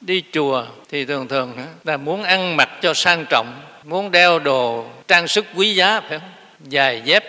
đi chùa thì thường thường là muốn ăn mặc cho sang trọng, muốn đeo đồ trang sức quý giá, phải không? Dài dép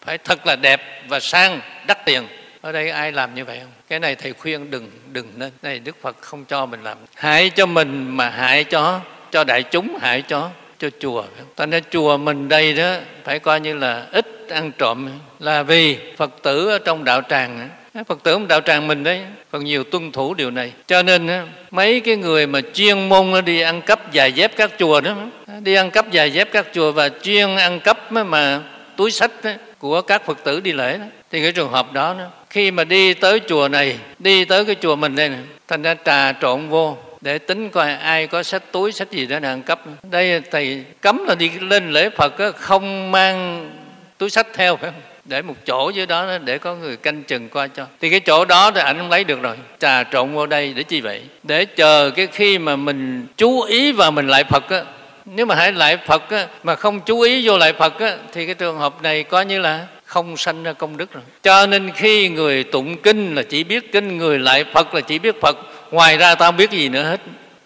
phải thật là đẹp và sang, đắt tiền. Ở đây ai làm như vậy không? Cái này thầy khuyên đừng đừng nên. Này đức phật không cho mình làm. Hại cho mình mà hại cho cho đại chúng hại cho cho chùa ta nói chùa mình đây đó phải coi như là ít ăn trộm. Là vì phật tử ở trong đạo tràng phật tử đạo tràng mình đấy còn nhiều tuân thủ điều này. Cho nên mấy cái người mà chuyên môn đi ăn cắp giày dép các chùa đó đi ăn cắp giày dép các chùa và chuyên ăn cắp mà túi sách của các phật tử đi lễ đó. Thì cái trường hợp đó, khi mà đi tới chùa này đi tới cái chùa mình đây này thành ra trà trộn vô để tính coi ai có sách túi sách gì đó ăn cắp. Đây thầy cấm là đi lên lễ phật không mang túi sách theo phải không? Để một chỗ dưới đó để có người canh chừng qua cho. Thì cái chỗ đó thì ảnh không lấy được rồi. Trà trộn vô đây để chi vậy? Để chờ cái khi mà mình chú ý vào mình lại phật á. Nếu mà hãy lại phật á, mà không chú ý vô lại phật á, thì cái trường hợp này coi như là không sanh ra công đức rồi. Cho nên khi người tụng kinh là chỉ biết kinh người lại phật là chỉ biết phật. Ngoài ra ta không biết gì nữa hết.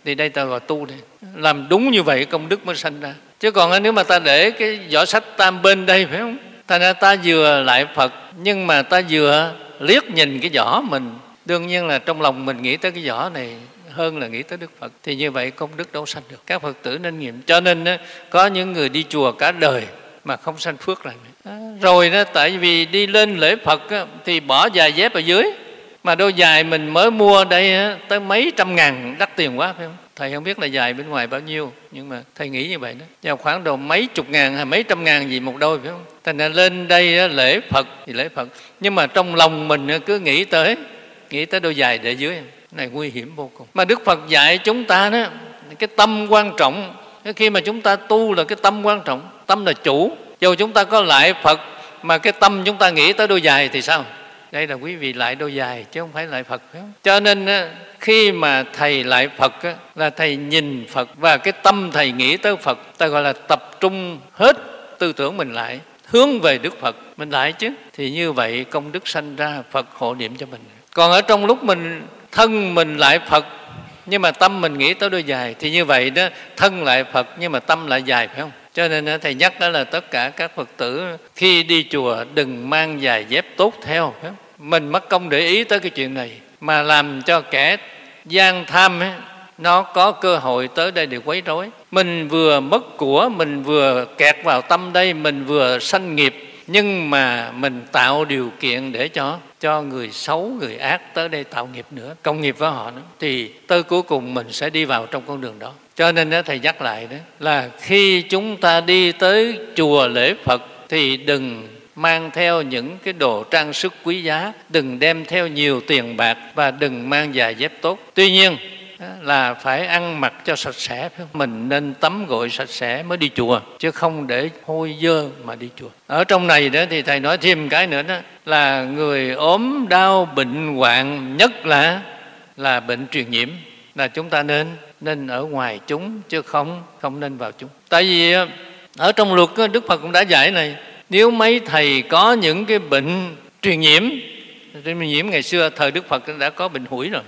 Thì đây ta gọi tu đây. Làm đúng như vậy công đức mới sanh ra. Chứ còn nếu mà ta để cái vỏ sách tam bên đây phải không? Thành ra ta vừa lại phật, nhưng mà ta vừa liếc nhìn cái vỏ mình. Đương nhiên là trong lòng mình nghĩ tới cái vỏ này hơn là nghĩ tới Đức Phật. Thì như vậy công đức đâu sanh được. Các Phật tử nên nghiệm. Cho nên có những người đi chùa cả đời mà không sanh phước lại. Rồi đó, tại vì đi lên lễ Phật thì bỏ giày dép ở dưới. Mà đôi giày mình mới mua đây tới mấy trăm ngàn đắt tiền quá, phải không? Thầy không biết là dài bên ngoài bao nhiêu, nhưng mà thầy nghĩ như vậy đó. Vào khoảng độ mấy chục ngàn hay mấy trăm ngàn gì một đôi, phải không? Thành ra lên đây lễ phật, thì lễ phật. Nhưng mà trong lòng mình cứ nghĩ tới nghĩ tới đôi giày để dưới. Này, nguy hiểm vô cùng. Mà đức phật dạy chúng ta đó, cái tâm quan trọng. Khi mà chúng ta tu là cái tâm quan trọng. Tâm là chủ. Dù chúng ta có lại phật, mà cái tâm chúng ta nghĩ tới đôi giày thì sao? Đây là quý vị lại đôi dài, chứ không phải lại phật, phải không? cho nên khi mà thầy lại phật là thầy nhìn phật và cái tâm thầy nghĩ tới phật, ta gọi là tập trung hết tư tưởng mình lại, hướng về đức phật, mình lại chứ. Thì như vậy công đức sanh ra, phật hộ niệm cho mình. Còn ở trong lúc mình thân mình lại phật, nhưng mà tâm mình nghĩ tới đôi dài thì như vậy đó, thân lại phật, nhưng mà tâm lại dài, phải không? Cho nên thầy nhắc đó là tất cả các phật tử khi đi chùa đừng mang giày dép tốt theo. Mình mất công để ý tới cái chuyện này mà làm cho kẻ gian tham ấy, nó có cơ hội tới đây để quấy rối. Mình vừa mất của mình vừa kẹt vào tâm đây mình vừa sanh nghiệp nhưng mà mình tạo điều kiện để cho cho người xấu người ác tới đây tạo nghiệp nữa công nghiệp với họ nữa thì tới cuối cùng mình sẽ đi vào trong con đường đó cho nên đó thầy nhắc lại đó, là khi chúng ta đi tới chùa lễ phật thì đừng mang theo những cái đồ trang sức quý giá, đừng đem theo nhiều tiền bạc và đừng mang giày dép tốt. Tuy nhiên là phải ăn mặc cho sạch sẽ, phải không? mình nên tắm gội sạch sẽ mới đi chùa, chứ không để hôi dơ mà đi chùa. Ở trong này đó thì thầy nói thêm cái nữa đó, là người ốm đau bệnh hoạn nhất là là bệnh truyền nhiễm. Là chúng ta nên nên ở ngoài chúng, chứ không không nên vào chúng. Tại vì ờ, ở trong luật ờ, đức phật cũng đã dạy này, nếu mấy thầy có những cái bệnh truyền nhiễm truyền nhiễm ngày xưa, thời đức phật đã có bệnh hủi rồi,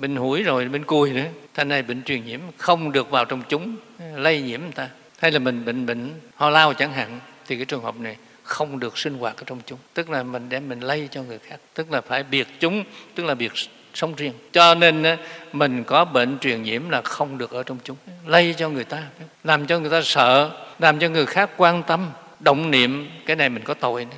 bệnh hủi rồi, bệnh cùi nữa, thành này bệnh truyền nhiễm, không được vào trong chúng ờ, lây nhiễm người ta. Hay là mình bệnh bệnh ho lao chẳng hạn, thì cái trường hợp này không được sinh hoạt ở trong chúng. Tức là mình để mình lây cho người khác, tức là phải biệt chúng, tức là biệt sống riêng. Cho nên mình có bệnh truyền nhiễm là không được ở trong chúng. Lây cho người ta, làm cho người ta sợ, làm cho người khác quan tâm, động niệm. Cái này mình có tội nữa.